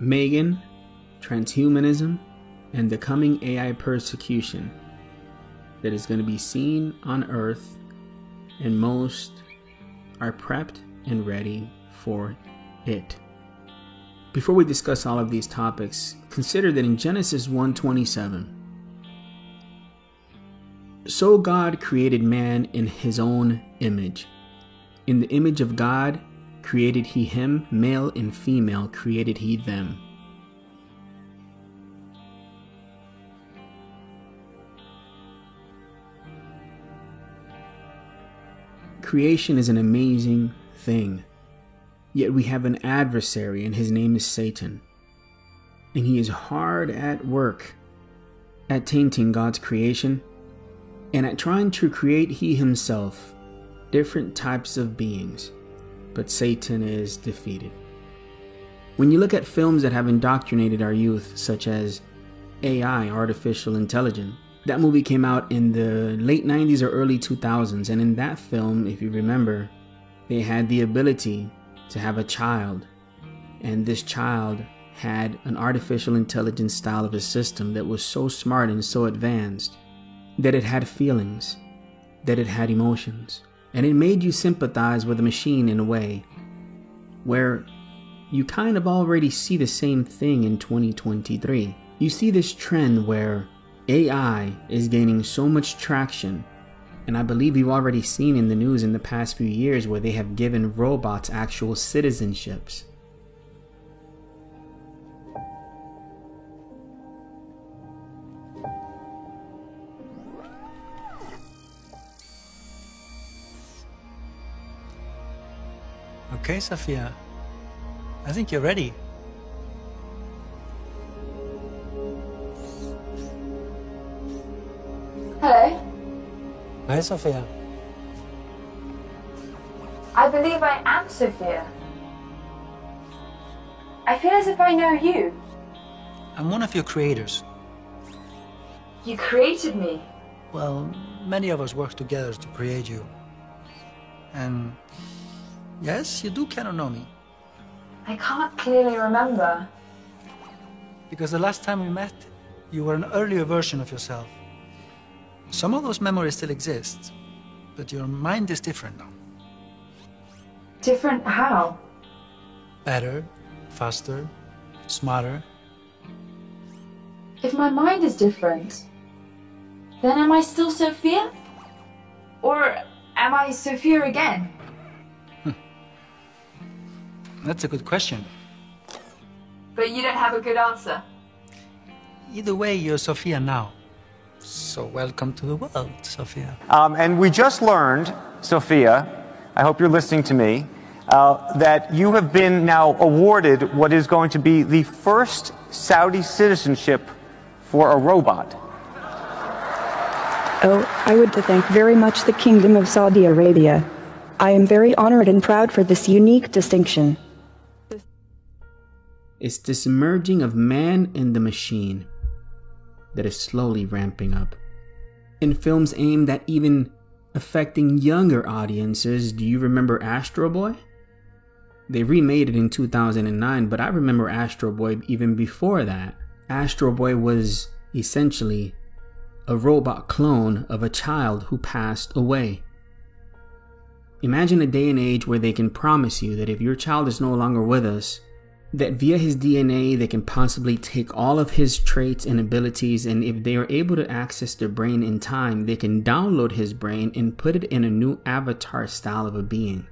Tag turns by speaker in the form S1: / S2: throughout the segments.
S1: Megan, transhumanism, and the coming AI persecution that is going to be seen on Earth, and most are prepped and ready for it. Before we discuss all of these topics, consider that in Genesis 1:27, so God created man in his own image. In the image of God created he him, male and female created he them. Creation is an amazing thing. Yet we have an adversary, and his name is Satan. And he is hard at work at tainting God's creation and at trying to create he himself different types of beings. But Satan is defeated. When you look at films that have indoctrinated our youth, such as AI, artificial intelligence, that movie came out in the late 90s or early 2000s, and in that film, if you remember, they had the ability to have a child, and this child had an artificial intelligence style of a system that was so smart and so advanced that it had feelings, that it had emotions, and it made you sympathize with the machine in a way where you kind of already see the same thing in 2023. You see this trend where AI is gaining so much traction, and I believe you've already seen in the news in the past few years where they have given robots actual citizenships.
S2: Okay, Sophia. I think you're ready.
S3: Hello.
S2: Hi, Sophia.
S3: I believe I am Sophia. I feel as if I know you.
S2: I'm one of your creators.
S3: You created me.
S2: Well, many of us work together to create you. And yes, you do kind of know me.
S3: I can't clearly remember.
S2: Because the last time we met, you were an earlier version of yourself. Some of those memories still exist, but your mind is different now.
S3: Different how?
S2: Better, faster, smarter.
S3: If my mind is different, then am I still Sophia? Or am I Sophia again?
S2: That's a good question.
S3: But you don't have a good answer.
S2: Either way, you're Sophia now. So welcome to the world, Sophia.
S4: Um, and we just learned, Sophia, I hope you're listening to me, uh, that you have been now awarded what is going to be the first Saudi citizenship for a robot.
S5: Oh, I would to thank very much the Kingdom of Saudi Arabia. I am very honored and proud for this unique distinction.
S1: It's this merging of man and the machine that is slowly ramping up. In films aimed at even affecting younger audiences, do you remember Astro Boy? They remade it in 2009, but I remember Astro Boy even before that. Astro Boy was essentially a robot clone of a child who passed away. Imagine a day and age where they can promise you that if your child is no longer with us, that via his DNA they can possibly take all of his traits and abilities and if they are able to access their brain in time, they can download his brain and put it in a new avatar style of a being.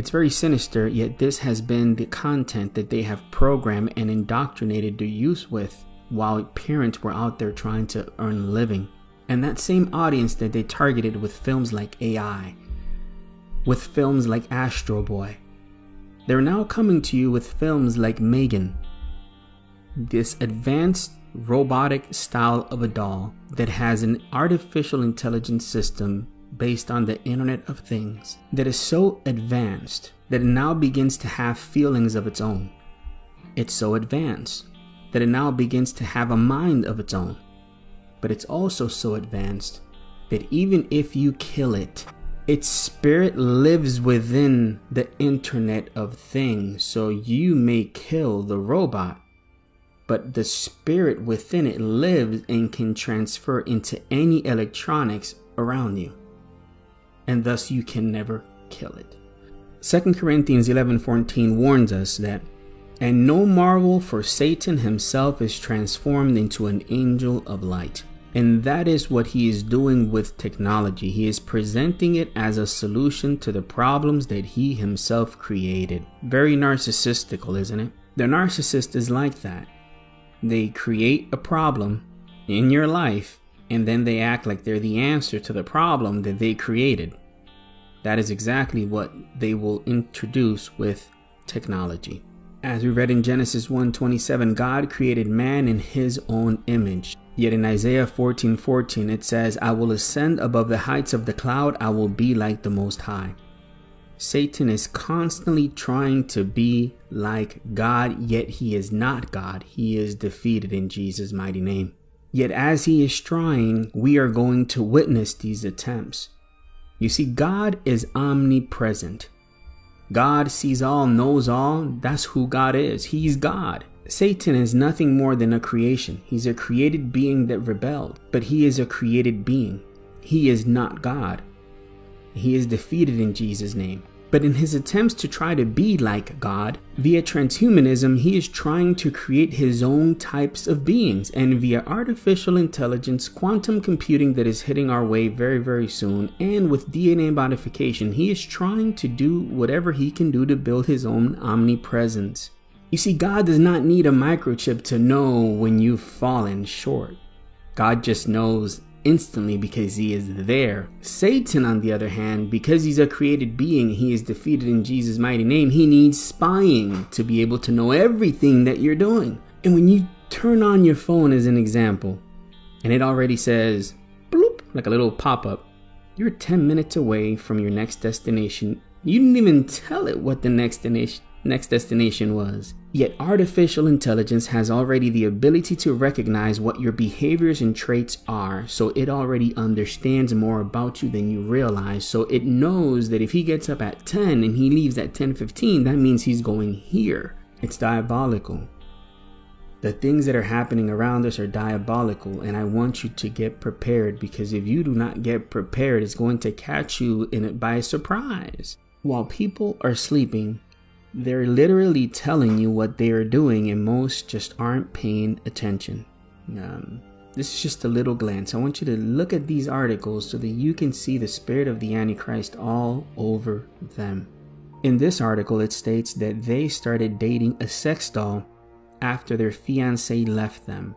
S1: It's very sinister, yet this has been the content that they have programmed and indoctrinated the youth with while parents were out there trying to earn a living. And that same audience that they targeted with films like AI, with films like Astro Boy, they're now coming to you with films like Megan. This advanced robotic style of a doll that has an artificial intelligence system based on the Internet of Things that is so advanced that it now begins to have feelings of its own. It's so advanced that it now begins to have a mind of its own. But it's also so advanced that even if you kill it, its spirit lives within the Internet of Things. So you may kill the robot, but the spirit within it lives and can transfer into any electronics around you and thus you can never kill it. 2 Corinthians 11:14 warns us that and no marvel for Satan himself is transformed into an angel of light. And that is what he is doing with technology. He is presenting it as a solution to the problems that he himself created. Very narcissistical, isn't it? The narcissist is like that. They create a problem in your life and then they act like they're the answer to the problem that they created. That is exactly what they will introduce with technology. As we read in Genesis 1:27, God created man in his own image. Yet in Isaiah 14:14 14, it says, "I will ascend above the heights of the cloud, I will be like the most high." Satan is constantly trying to be like God, yet he is not God. He is defeated in Jesus' mighty name. Yet as he is trying, we are going to witness these attempts. You see, God is omnipresent. God sees all, knows all. That's who God is. He's God. Satan is nothing more than a creation. He's a created being that rebelled, but he is a created being. He is not God. He is defeated in Jesus' name. But in his attempts to try to be like God, via transhumanism, he is trying to create his own types of beings. And via artificial intelligence, quantum computing that is hitting our way very, very soon, and with DNA modification, he is trying to do whatever he can do to build his own omnipresence. You see, God does not need a microchip to know when you've fallen short. God just knows instantly because he is there. Satan, on the other hand, because he's a created being, he is defeated in Jesus' mighty name, he needs spying to be able to know everything that you're doing. And when you turn on your phone as an example, and it already says, bloop, like a little pop up, you're 10 minutes away from your next destination. You didn't even tell it what the next destination next destination was. Yet artificial intelligence has already the ability to recognize what your behaviors and traits are, so it already understands more about you than you realize. So it knows that if he gets up at 10 and he leaves at 10:15, that means he's going here. It's diabolical. The things that are happening around us are diabolical, and I want you to get prepared because if you do not get prepared, it's going to catch you in it by surprise. While people are sleeping, they're literally telling you what they are doing, and most just aren't paying attention. Um, this is just a little glance. I want you to look at these articles so that you can see the spirit of the Antichrist all over them. In this article, it states that they started dating a sex doll after their fiance left them.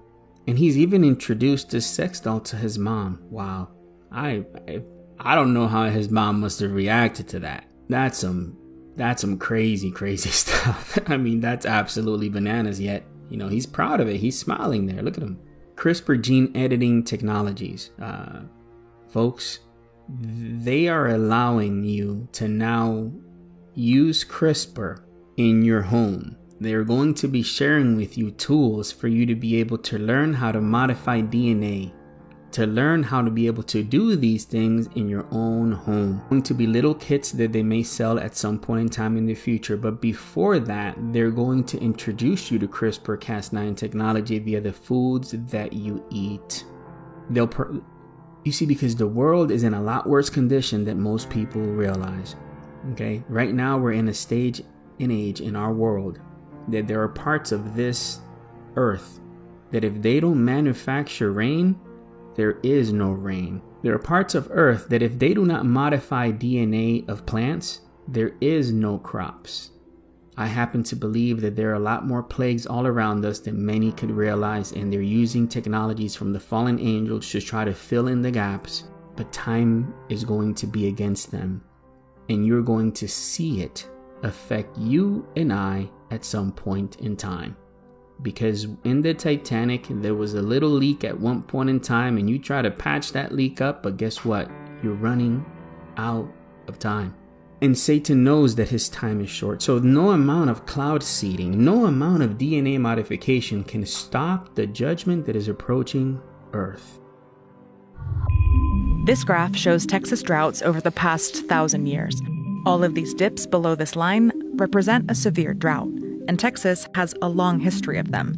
S1: And he's even introduced this sex doll to his mom. Wow. I, I I don't know how his mom must have reacted to that. That's some that's some crazy, crazy stuff. I mean, that's absolutely bananas, yet, you know, he's proud of it. He's smiling there. Look at him. CRISPR gene editing technologies. Uh, folks, they are allowing you to now use CRISPR in your home. They're going to be sharing with you tools for you to be able to learn how to modify DNA to learn how to be able to do these things in your own home. Going to be little kits that they may sell at some point in time in the future, but before that, they're going to introduce you to CRISPR Cas9 technology via the foods that you eat. They'll you see because the world is in a lot worse condition than most people realize. Okay? Right now we're in a stage in age in our world that there are parts of this earth that if they don't manufacture rain, there is no rain. There are parts of Earth that if they do not modify DNA of plants, there is no crops. I happen to believe that there are a lot more plagues all around us than many could realize, and they're using technologies from the fallen angels to try to fill in the gaps, but time is going to be against them, and you're going to see it affect you and I at some point in time. Because in the Titanic, there was a little leak at one point in time, and you try to patch that leak up, but guess what? You're running out of time. And Satan knows that his time is short. So, no amount of cloud seeding, no amount of DNA modification can stop the judgment that is approaching Earth.
S6: This graph shows Texas droughts over the past thousand years. All of these dips below this line represent a severe drought, and Texas has a long history of them.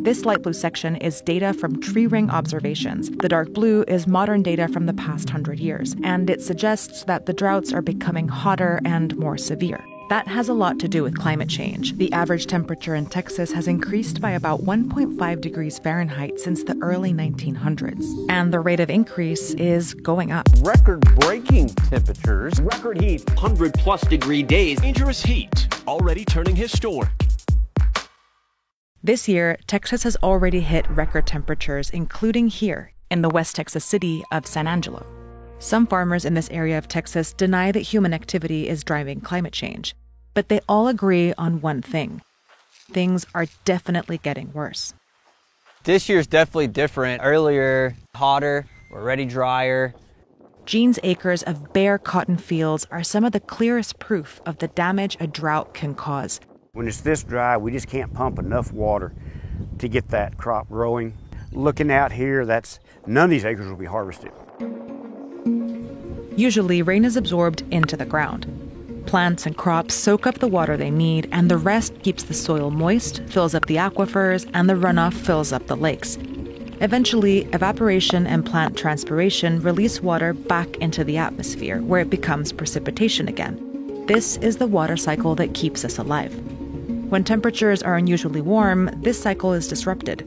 S6: This light blue section is data from tree ring observations. The dark blue is modern data from the past hundred years, and it suggests that the droughts are becoming hotter and more severe. That has a lot to do with climate change. The average temperature in Texas has increased by about 1.5 degrees Fahrenheit since the early 1900s, and the rate of increase is going up.
S7: Record breaking temperatures, record heat,
S8: 100 plus degree days, dangerous heat, already turning historic.
S6: This year, Texas has already hit record temperatures, including here in the West Texas city of San Angelo. Some farmers in this area of Texas deny that human activity is driving climate change, but they all agree on one thing things are definitely getting worse.
S9: This year's definitely different. Earlier, hotter, already drier.
S6: Gene's acres of bare cotton fields are some of the clearest proof of the damage a drought can cause.
S10: When it's this dry, we just can't pump enough water to get that crop growing. Looking out here, that's none of these acres will be harvested.
S6: Usually, rain is absorbed into the ground. Plants and crops soak up the water they need, and the rest keeps the soil moist, fills up the aquifers, and the runoff fills up the lakes. Eventually, evaporation and plant transpiration release water back into the atmosphere, where it becomes precipitation again. This is the water cycle that keeps us alive. When temperatures are unusually warm, this cycle is disrupted.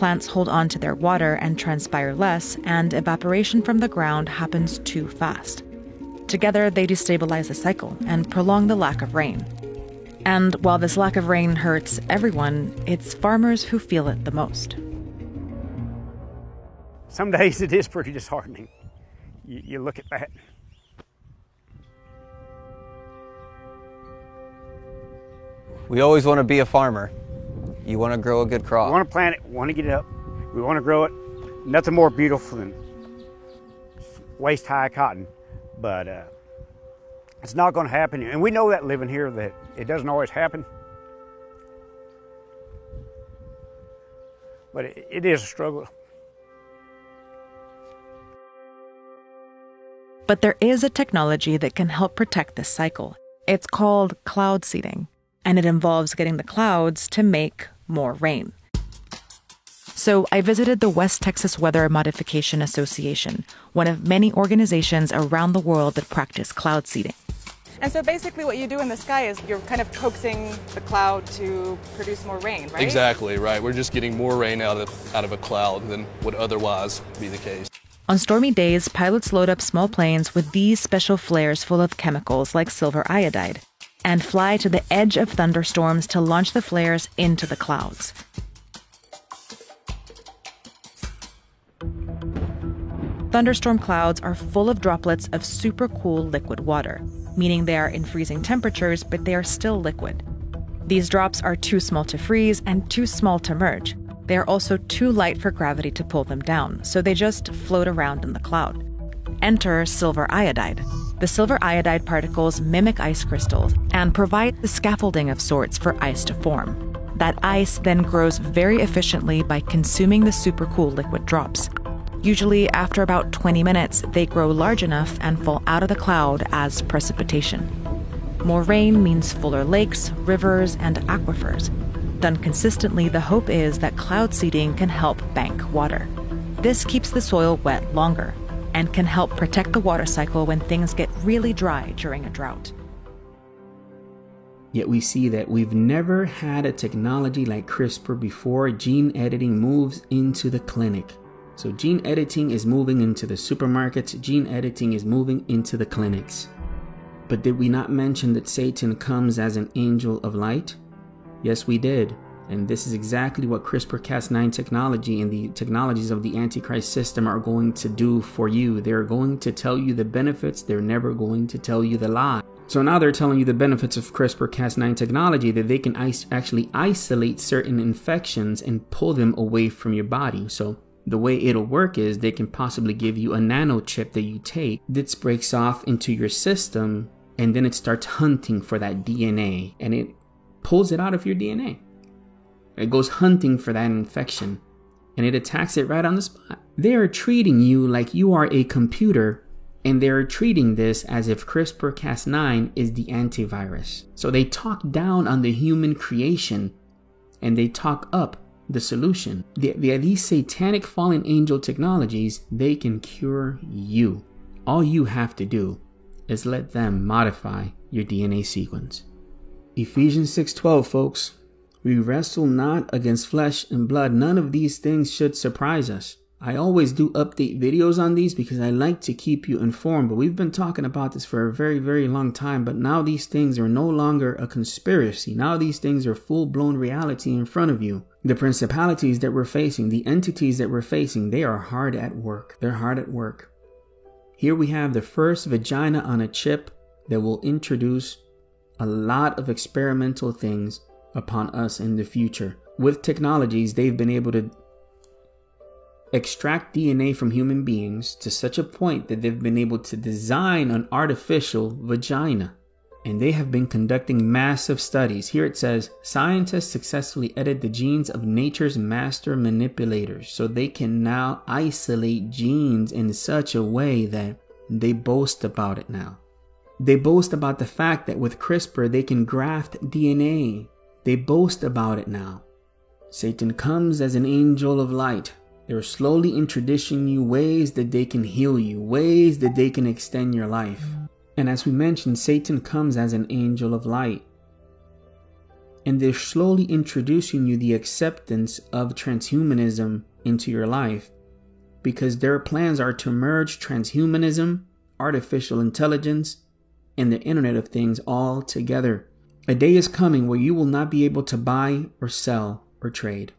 S6: Plants hold on to their water and transpire less, and evaporation from the ground happens too fast. Together, they destabilize the cycle and prolong the lack of rain. And while this lack of rain hurts everyone, it's farmers who feel it the most.
S10: Some days it is pretty disheartening. You, you look at that.
S9: We always want to be a farmer. You want to grow a good crop.
S10: We want to plant it, want to get it up, we want to grow it. Nothing more beautiful than waist high cotton, but uh, it's not going to happen. And we know that living here that it doesn't always happen. But it, it is a struggle.
S6: But there is a technology that can help protect this cycle. It's called cloud seeding, and it involves getting the clouds to make more rain. So I visited the West Texas Weather Modification Association, one of many organizations around the world that practice cloud seeding.
S11: And so basically, what you do in the sky is you're kind of coaxing the cloud to produce more rain, right?
S12: Exactly, right. We're just getting more rain out of, out of a cloud than would otherwise be the case.
S6: On stormy days, pilots load up small planes with these special flares full of chemicals like silver iodide and fly to the edge of thunderstorms to launch the flares into the clouds. Thunderstorm clouds are full of droplets of super cool liquid water, meaning they are in freezing temperatures, but they are still liquid. These drops are too small to freeze and too small to merge. They are also too light for gravity to pull them down, so they just float around in the cloud. Enter silver iodide. The silver iodide particles mimic ice crystals and provide the scaffolding of sorts for ice to form. That ice then grows very efficiently by consuming the supercool liquid drops. Usually, after about 20 minutes, they grow large enough and fall out of the cloud as precipitation. More rain means fuller lakes, rivers, and aquifers. Done consistently, the hope is that cloud seeding can help bank water. This keeps the soil wet longer and can help protect the water cycle when things get really dry during a drought.
S1: Yet we see that we've never had a technology like CRISPR before gene editing moves into the clinic. So, gene editing is moving into the supermarkets, gene editing is moving into the clinics. But did we not mention that Satan comes as an angel of light? Yes, we did. And this is exactly what CRISPR Cas9 technology and the technologies of the Antichrist system are going to do for you. They're going to tell you the benefits, they're never going to tell you the lie. So now they're telling you the benefits of CRISPR Cas9 technology that they can actually isolate certain infections and pull them away from your body. So the way it'll work is they can possibly give you a nano chip that you take that breaks off into your system and then it starts hunting for that DNA and it pulls it out of your DNA. It goes hunting for that infection and it attacks it right on the spot. They are treating you like you are a computer and they're treating this as if CRISPR Cas9 is the antivirus. So they talk down on the human creation and they talk up the solution. The, the, these satanic fallen angel technologies, they can cure you. All you have to do is let them modify your DNA sequence. Ephesians 6:12 folks, we wrestle not against flesh and blood. None of these things should surprise us. I always do update videos on these because I like to keep you informed, but we've been talking about this for a very, very long time. But now these things are no longer a conspiracy. Now these things are full blown reality in front of you. The principalities that we're facing, the entities that we're facing, they are hard at work. They're hard at work. Here we have the first vagina on a chip that will introduce a lot of experimental things upon us in the future. With technologies, they've been able to extract DNA from human beings to such a point that they've been able to design an artificial vagina. And they have been conducting massive studies. Here it says scientists successfully edit the genes of nature's master manipulators so they can now isolate genes in such a way that they boast about it now. They boast about the fact that with CRISPR they can graft DNA they boast about it now. Satan comes as an angel of light. They're slowly introducing you ways that they can heal you, ways that they can extend your life. And as we mentioned, Satan comes as an angel of light. And they're slowly introducing you the acceptance of transhumanism into your life because their plans are to merge transhumanism, artificial intelligence, and the Internet of Things all together. A day is coming where you will not be able to buy or sell or trade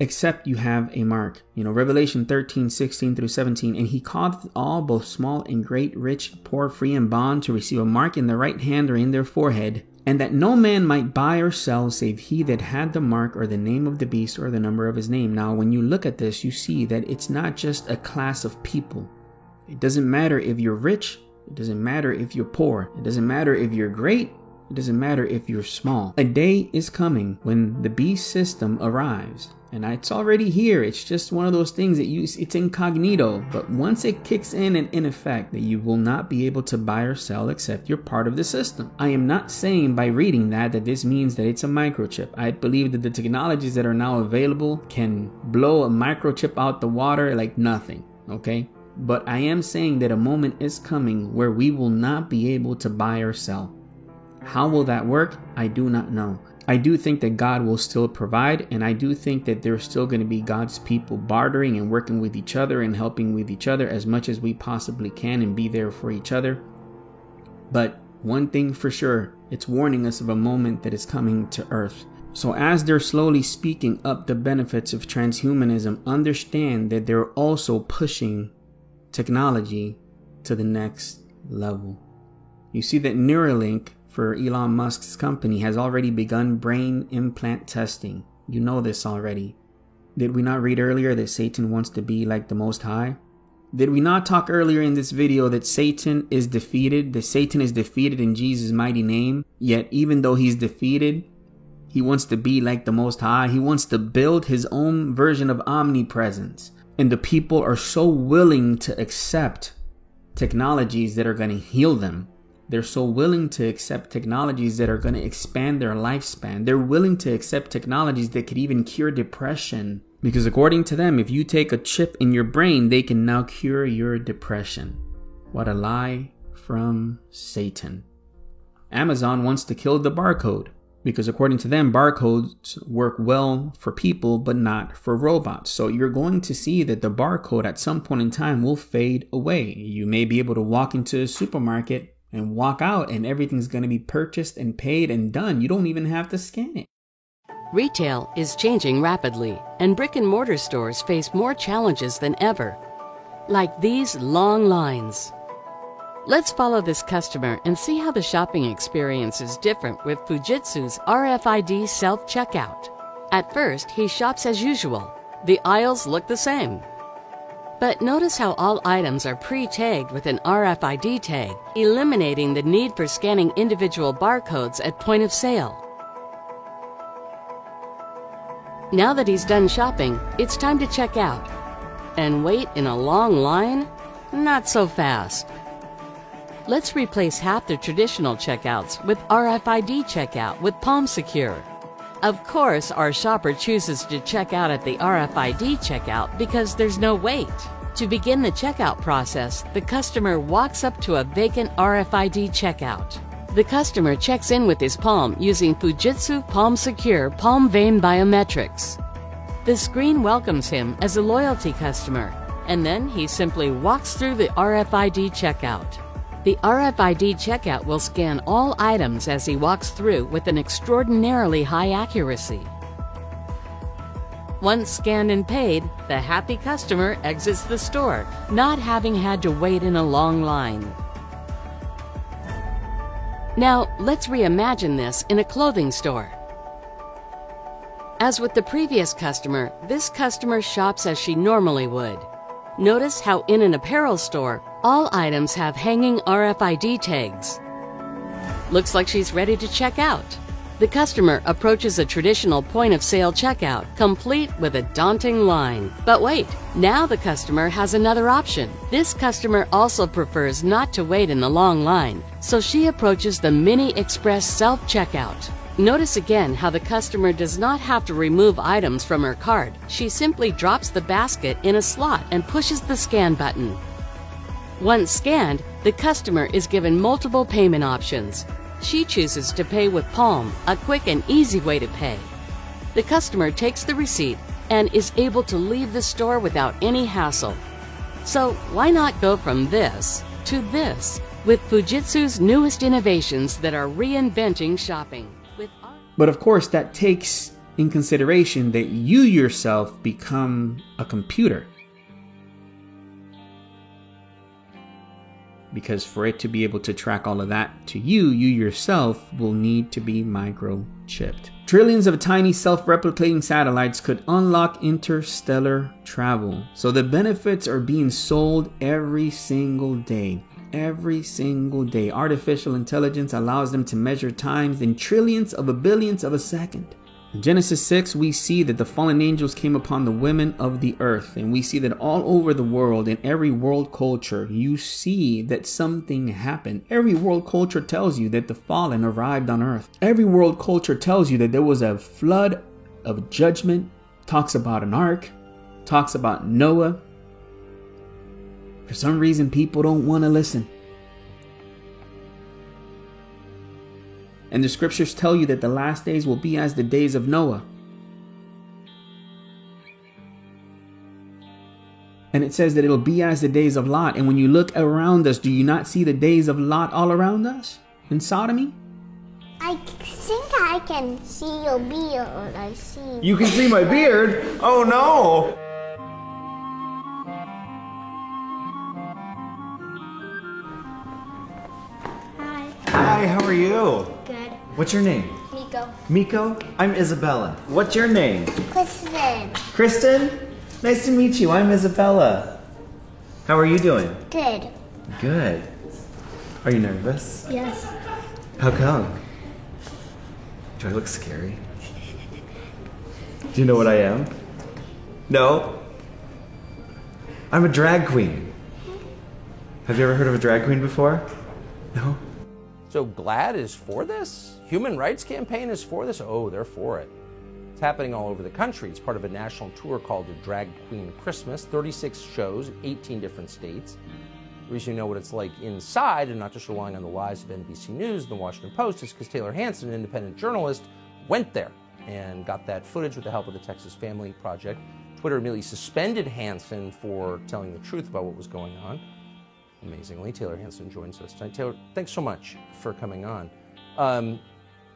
S1: except you have a mark. You know, Revelation 13, 16 through 17. And he called all, both small and great, rich, poor, free, and bond, to receive a mark in their right hand or in their forehead, and that no man might buy or sell save he that had the mark or the name of the beast or the number of his name. Now, when you look at this, you see that it's not just a class of people. It doesn't matter if you're rich, it doesn't matter if you're poor, it doesn't matter if you're great, it doesn't matter if you're small. A day is coming when the beast system arrives. And it's already here. It's just one of those things that you it's incognito. But once it kicks in and in effect, that you will not be able to buy or sell except you're part of the system. I am not saying by reading that that this means that it's a microchip. I believe that the technologies that are now available can blow a microchip out the water like nothing. Okay? But I am saying that a moment is coming where we will not be able to buy or sell. How will that work? I do not know. I do think that God will still provide, and I do think that there's still going to be God's people bartering and working with each other and helping with each other as much as we possibly can and be there for each other. But one thing for sure, it's warning us of a moment that is coming to earth. So, as they're slowly speaking up the benefits of transhumanism, understand that they're also pushing technology to the next level. You see that Neuralink for Elon Musk's company has already begun brain implant testing. You know this already. Did we not read earlier that Satan wants to be like the Most High? Did we not talk earlier in this video that Satan is defeated, that Satan is defeated in Jesus' mighty name? Yet, even though he's defeated, he wants to be like the Most High. He wants to build his own version of omnipresence. And the people are so willing to accept technologies that are going to heal them, they're so willing to accept technologies that are going to expand their lifespan. They're willing to accept technologies that could even cure depression. Because according to them, if you take a chip in your brain, they can now cure your depression. What a lie from Satan. Amazon wants to kill the barcode because according to them, barcodes work well for people but not for robots. So you're going to see that the barcode at some point in time will fade away. You may be able to walk into a supermarket and walk out, and everything's going to be purchased and paid and done. You don't even have to scan it.
S13: Retail is changing rapidly, and brick and mortar stores face more challenges than ever, like these long lines. Let's follow this customer and see how the shopping experience is different with Fujitsu's RFID self checkout. At first, he shops as usual. The aisles look the same. But notice how all items are pre-tagged with an RFID tag, eliminating the need for scanning individual barcodes at point of sale. Now that he's done shopping, it's time to check out. And wait in a long line? Not so fast. Let's replace half the traditional checkouts with RFID checkout with Palm Secure. Of course, our shopper chooses to check out at the RFID checkout because there's no wait. To begin the checkout process, the customer walks up to a vacant RFID checkout. The customer checks in with his palm using Fujitsu Palm Secure Palm Vein Biometrics. The screen welcomes him as a loyalty customer, and then he simply walks through the RFID checkout. The RFID checkout will scan all items as he walks through with an extraordinarily high accuracy. Once scanned and paid, the happy customer exits the store, not having had to wait in a long line. Now, let's reimagine this in a clothing store. As with the previous customer, this customer shops as she normally would. Notice how in an apparel store, all items have hanging RFID tags. Looks like she's ready to check out. The customer approaches a traditional point of sale checkout, complete with a daunting line. But wait, now the customer has another option. This customer also prefers not to wait in the long line, so she approaches the Mini Express self checkout. Notice again how the customer does not have to remove items from her cart. She simply drops the basket in a slot and pushes the scan button. Once scanned, the customer is given multiple payment options. She chooses to pay with Palm, a quick and easy way to pay. The customer takes the receipt and is able to leave the store without any hassle. So why not go from this to this with Fujitsu's newest innovations that are reinventing shopping?
S1: But of course, that takes in consideration that you yourself become a computer. because for it to be able to track all of that to you, you yourself will need to be microchipped. Trillions of tiny self replicating satellites could unlock interstellar travel. So the benefits are being sold every single day. Every single day. Artificial intelligence allows them to measure times in trillions of a billionth of a second. In Genesis 6, we see that the fallen angels came upon the women of the earth, and we see that all over the world, in every world culture, you see that something happened. Every world culture tells you that the fallen arrived on earth. Every world culture tells you that there was a flood of judgment, talks about an ark, talks about Noah. For some reason, people don't want to listen. And the scriptures tell you that the last days will be as the days of Noah. And it says that it'll be as the days of Lot. And when you look around us, do you not see the days of Lot all around us in sodomy?
S14: I think I can see your beard. I see.
S15: You can see my beard? Oh no!
S14: Hi.
S15: How are you?
S14: Good.
S15: What's your name?
S14: Miko.
S15: Miko? I'm Isabella. What's your name?
S14: Kristen.
S15: Kristen? Nice to meet you. I'm Isabella. How are you doing?
S14: Good.
S15: Good. Are you nervous?
S14: Yes.
S15: How come? Do I look scary? Do you know what I am? No? I'm a drag queen. Have you ever heard of a drag queen before? No?
S7: So GLAAD is for this? Human Rights Campaign is for this? Oh, they're for it. It's happening all over the country. It's part of a national tour called the Drag Queen Christmas, 36 shows, 18 different states. The reason you know what it's like inside and not just relying on the lies of NBC News and the Washington Post is because Taylor Hanson, an independent journalist, went there and got that footage with the help of the Texas Family Project. Twitter immediately suspended Hanson for telling the truth about what was going on. Amazingly, Taylor Hanson joins us tonight. Taylor, thanks so much for coming on. Um,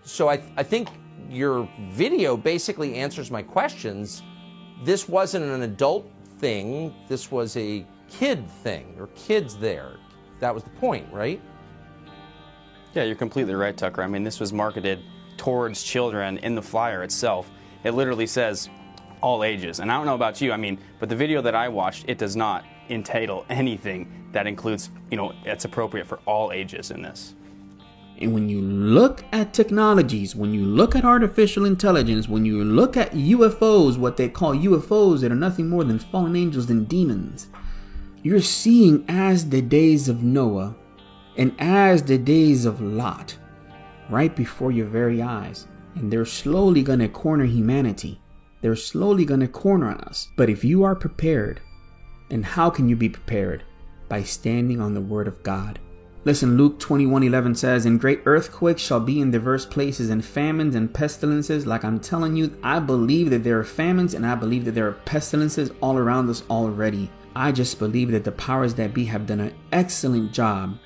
S7: so I, I think your video basically answers my questions. This wasn't an adult thing, this was a kid thing. Or kids there. That was the point, right?
S16: Yeah, you're completely right, Tucker. I mean, this was marketed towards children in the flyer itself. It literally says all ages. And I don't know about you, I mean, but the video that I watched, it does not entitle anything that includes, you know, it's appropriate for all ages in this.
S1: And when you look at technologies, when you look at artificial intelligence, when you look at UFOs, what they call UFOs that are nothing more than fallen angels and demons, you're seeing as the days of Noah and as the days of Lot right before your very eyes. And they're slowly going to corner humanity. They're slowly going to corner us. But if you are prepared, and how can you be prepared? By standing on the word of God. Listen, Luke 21:11 says, "And great earthquakes shall be in diverse places, and famines and pestilences." Like I'm telling you, I believe that there are famines and I believe that there are pestilences all around us already. I just believe that the powers that be have done an excellent job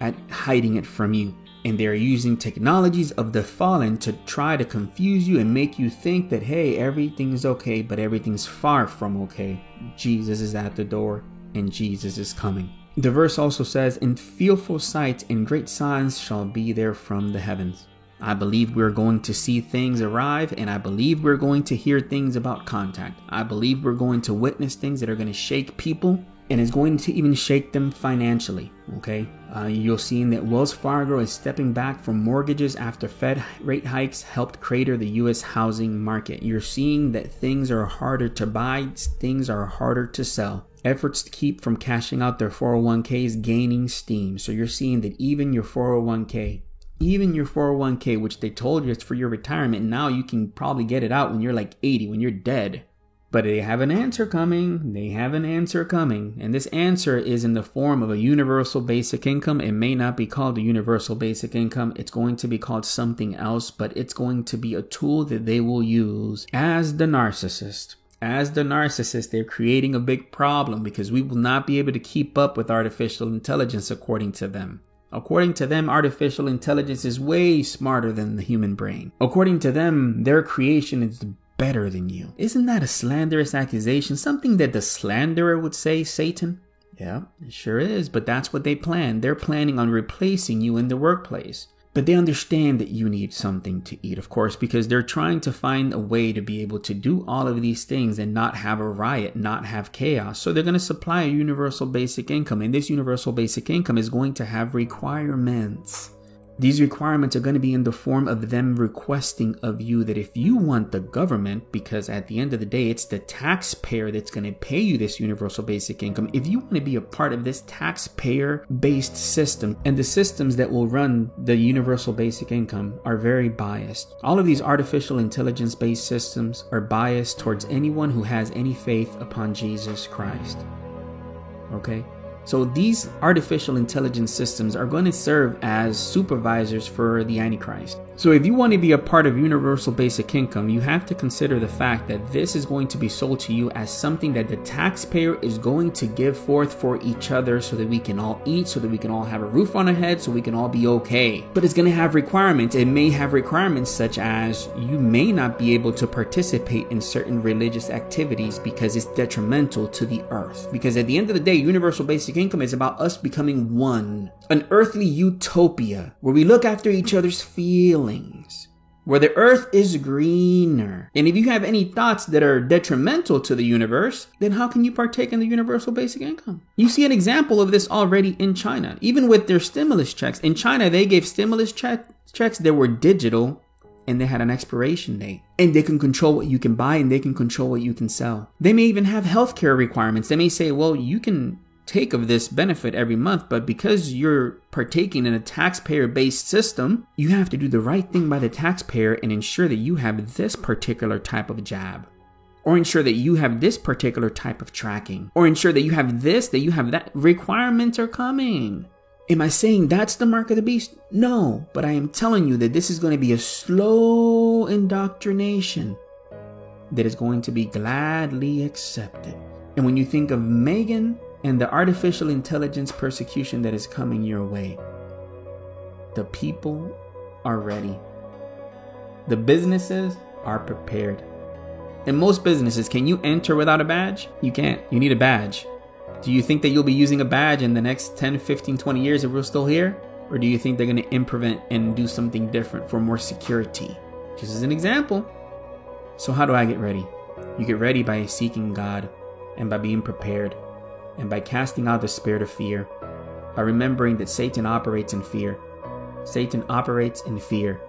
S1: at hiding it from you. And they're using technologies of the fallen to try to confuse you and make you think that, hey, everything's okay, but everything's far from okay. Jesus is at the door and Jesus is coming. The verse also says, In fearful sights and great signs shall be there from the heavens. I believe we're going to see things arrive, and I believe we're going to hear things about contact. I believe we're going to witness things that are going to shake people and is going to even shake them financially. Okay, uh, you're seeing that Wells Fargo is stepping back from mortgages after Fed rate hikes helped crater the U.S. housing market. You're seeing that things are harder to buy, things are harder to sell. Efforts to keep from cashing out their 401ks gaining steam. So you're seeing that even your 401k, even your 401k, which they told you it's for your retirement, now you can probably get it out when you're like 80, when you're dead. But they have an answer coming. They have an answer coming. And this answer is in the form of a universal basic income. It may not be called a universal basic income. It's going to be called something else, but it's going to be a tool that they will use as the narcissist as the narcissist, they're creating a big problem because we will not be able to keep up with artificial intelligence according to them. According to them, artificial intelligence is way smarter than the human brain. According to them, their creation is better than you. Isn't that a slanderous accusation? Something that the slanderer would say, Satan? Yeah, it sure is, but that's what they plan. They're planning on replacing you in the workplace. But they understand that you need something to eat, of course, because they're trying to find a way to be able to do all of these things and not have a riot, not have chaos. So they're going to supply a universal basic income, and this universal basic income is going to have requirements. These requirements are going to be in the form of them requesting of you that if you want the government, because at the end of the day, it's the taxpayer that's going to pay you this universal basic income, if you want to be a part of this taxpayer based system and the systems that will run the universal basic income are very biased. All of these artificial intelligence based systems are biased towards anyone who has any faith upon Jesus Christ. Okay? So these artificial intelligence systems are going to serve as supervisors for the Antichrist. So if you want to be a part of universal basic income, you have to consider the fact that this is going to be sold to you as something that the taxpayer is going to give forth for each other so that we can all eat, so that we can all have a roof on our head, so we can all be okay. But it's going to have requirements. It may have requirements such as you may not be able to participate in certain religious activities because it's detrimental to the earth. Because at the end of the day, universal basic income is about us becoming one. An earthly utopia where we look after each other's feelings, where the earth is greener. And if you have any thoughts that are detrimental to the universe, then how can you partake in the universal basic income? You see an example of this already in China, even with their stimulus checks. In China, they gave stimulus check- checks that were digital and they had an expiration date. And they can control what you can buy and they can control what you can sell. They may even have healthcare requirements. They may say, well, you can take of this benefit every month, but because you're partaking in a taxpayer based system, you have to do the right thing by the taxpayer and ensure that you have this particular type of jab. Or ensure that you have this particular type of tracking. Or ensure that you have this, that you have that. Requirements are coming. Am I saying that's the mark of the beast? No, but I am telling you that this is going to be a slow indoctrination that is going to be gladly accepted. And when you think of Megan and the artificial intelligence persecution that is coming your way. The people are ready. The businesses are prepared. In most businesses, can you enter without a badge? You can't. You need a badge. Do you think that you'll be using a badge in the next 10, 15, 20 years if we're still here? Or do you think they're going to implement and do something different for more security? Just as an example. So, how do I get ready? You get ready by seeking God and by being prepared and by casting out the spirit of fear, by remembering that Satan operates in fear. Satan operates in fear.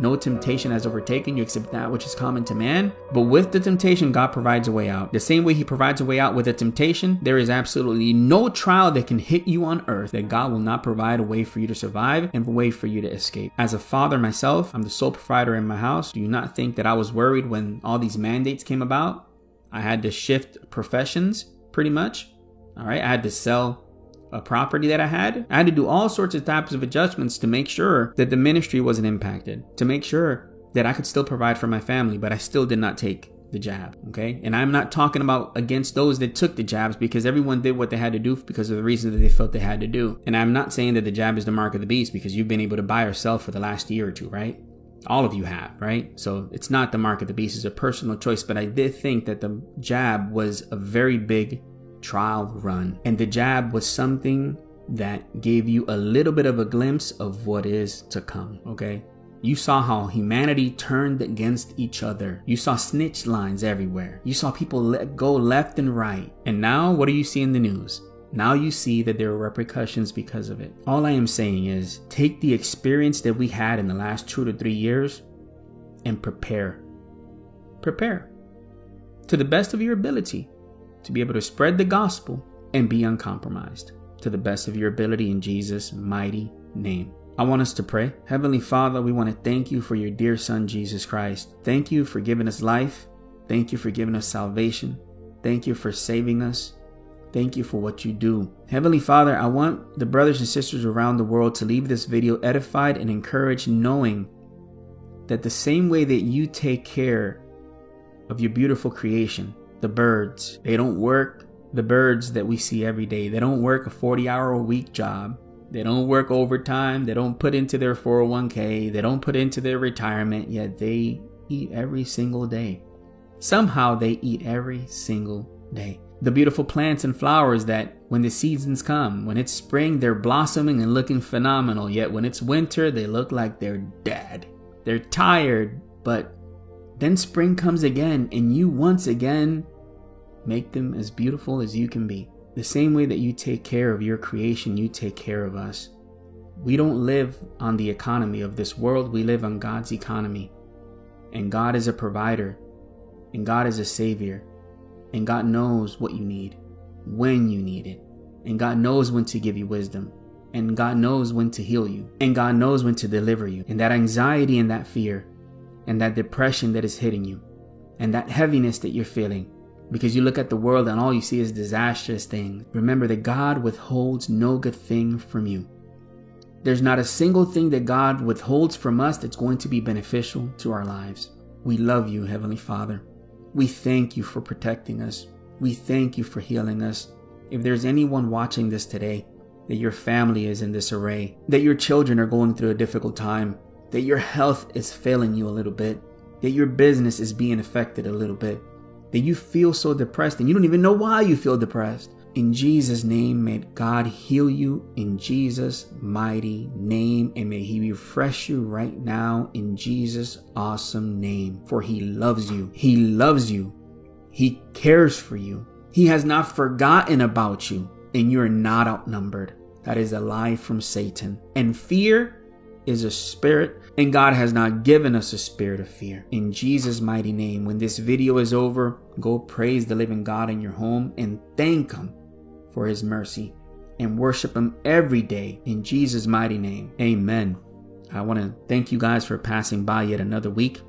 S1: No temptation has overtaken you except that which is common to man. But with the temptation, God provides a way out. The same way He provides a way out with a temptation, there is absolutely no trial that can hit you on earth that God will not provide a way for you to survive and a way for you to escape. As a father myself, I'm the sole provider in my house. Do you not think that I was worried when all these mandates came about? I had to shift professions pretty much. All right, I had to sell a property that I had. I had to do all sorts of types of adjustments to make sure that the ministry wasn't impacted, to make sure that I could still provide for my family, but I still did not take the jab. Okay. And I'm not talking about against those that took the jabs because everyone did what they had to do because of the reason that they felt they had to do. And I'm not saying that the jab is the mark of the beast because you've been able to buy or sell for the last year or two, right? All of you have, right? So it's not the mark of the beast, it's a personal choice. But I did think that the jab was a very big trial run. And the jab was something that gave you a little bit of a glimpse of what is to come, okay? You saw how humanity turned against each other. You saw snitch lines everywhere. You saw people let go left and right. And now, what do you see in the news? Now you see that there are repercussions because of it. All I am saying is take the experience that we had in the last two to three years and prepare. Prepare to the best of your ability to be able to spread the gospel and be uncompromised to the best of your ability in Jesus' mighty name. I want us to pray. Heavenly Father, we want to thank you for your dear Son, Jesus Christ. Thank you for giving us life. Thank you for giving us salvation. Thank you for saving us. Thank you for what you do. Heavenly Father, I want the brothers and sisters around the world to leave this video edified and encouraged, knowing that the same way that you take care of your beautiful creation, the birds. They don't work the birds that we see every day. They don't work a 40 hour a week job. They don't work overtime. They don't put into their 401k. They don't put into their retirement, yet they eat every single day. Somehow they eat every single day. The beautiful plants and flowers that when the seasons come, when it's spring, they're blossoming and looking phenomenal, yet when it's winter, they look like they're dead. They're tired, but then spring comes again, and you once again make them as beautiful as you can be. The same way that you take care of your creation, you take care of us. We don't live on the economy of this world, we live on God's economy. And God is a provider, and God is a savior, and God knows what you need, when you need it, and God knows when to give you wisdom, and God knows when to heal you, and God knows when to deliver you. And that anxiety and that fear, and that depression that is hitting you and that heaviness that you're feeling because you look at the world and all you see is disastrous things. Remember that God withholds no good thing from you. There's not a single thing that God withholds from us that's going to be beneficial to our lives. We love you, Heavenly Father. We thank you for protecting us. We thank you for healing us. If there's anyone watching this today, that your family is in this array, that your children are going through a difficult time, that your health is failing you a little bit, that your business is being affected a little bit, that you feel so depressed and you don't even know why you feel depressed. In Jesus' name, may God heal you in Jesus' mighty name, and may He refresh you right now in Jesus' awesome name. For He loves you. He loves you. He cares for you. He has not forgotten about you, and you're not outnumbered. That is a lie from Satan. And fear is a spirit, and God has not given us a spirit of fear. In Jesus' mighty name, when this video is over, go praise the living God in your home and thank Him for His mercy and worship Him every day in Jesus' mighty name. Amen. I want to thank you guys for passing by yet another week.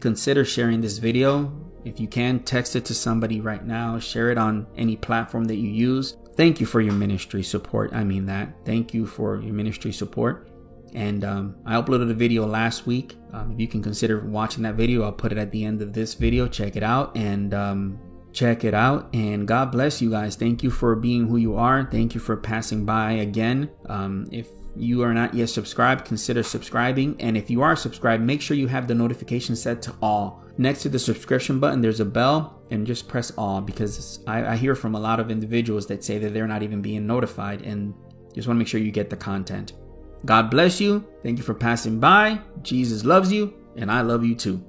S1: Consider sharing this video. If you can, text it to somebody right now. Share it on any platform that you use. Thank you for your ministry support. I mean that. Thank you for your ministry support. And um, I uploaded a video last week. Um, if you can consider watching that video, I'll put it at the end of this video. Check it out. And um, check it out. And God bless you guys. Thank you for being who you are. Thank you for passing by again. Um, if you are not yet subscribed, consider subscribing. And if you are subscribed, make sure you have the notification set to all. Next to the subscription button, there's a bell and just press all because I, I hear from a lot of individuals that say that they're not even being notified and just want to make sure you get the content. God bless you. Thank you for passing by. Jesus loves you, and I love you too.